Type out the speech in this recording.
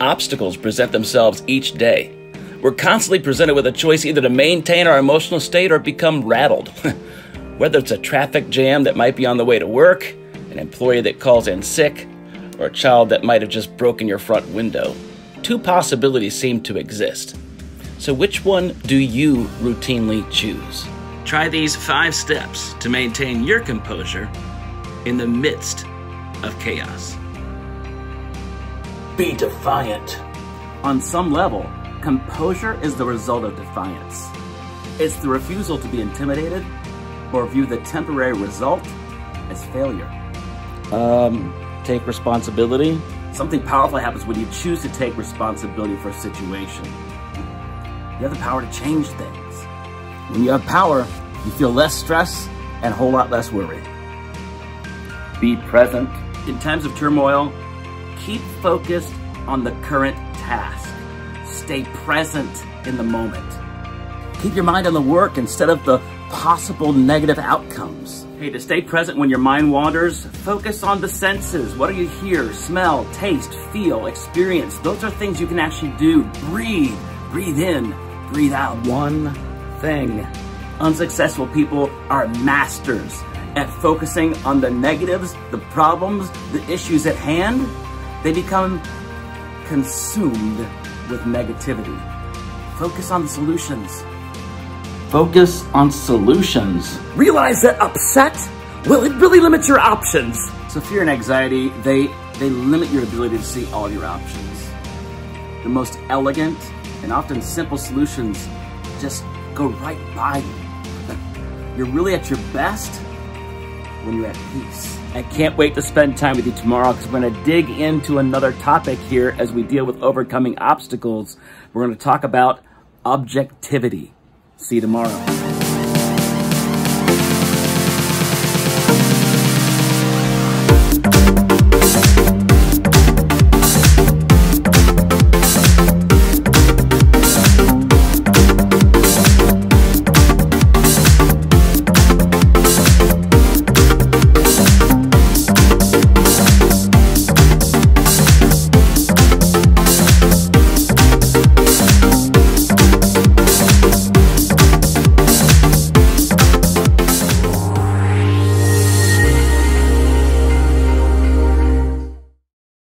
Obstacles present themselves each day. We're constantly presented with a choice either to maintain our emotional state or become rattled. Whether it's a traffic jam that might be on the way to work, an employee that calls in sick, or a child that might have just broken your front window, two possibilities seem to exist. So, which one do you routinely choose? Try these five steps to maintain your composure in the midst of chaos. Be defiant. On some level, composure is the result of defiance. It's the refusal to be intimidated or view the temporary result as failure. Um, take responsibility. Something powerful happens when you choose to take responsibility for a situation. You have the power to change things. When you have power, you feel less stress and a whole lot less worry. Be present. In times of turmoil, keep focused on the current task. Stay present in the moment. Keep your mind on the work instead of the possible negative outcomes. Hey, to stay present when your mind wanders, focus on the senses. What do you hear, smell, taste, feel, experience? Those are things you can actually do. Breathe, breathe in, breathe out. One thing. Unsuccessful people are masters at focusing on the negatives, the problems, the issues at hand they become consumed with negativity. Focus on the solutions. Focus on solutions. Realize that upset, well, it really limits your options. So fear and anxiety, they, they limit your ability to see all your options. The most elegant and often simple solutions just go right by you. You're really at your best when you're at peace. I can't wait to spend time with you tomorrow because we're going to dig into another topic here as we deal with overcoming obstacles. We're going to talk about objectivity. See you tomorrow.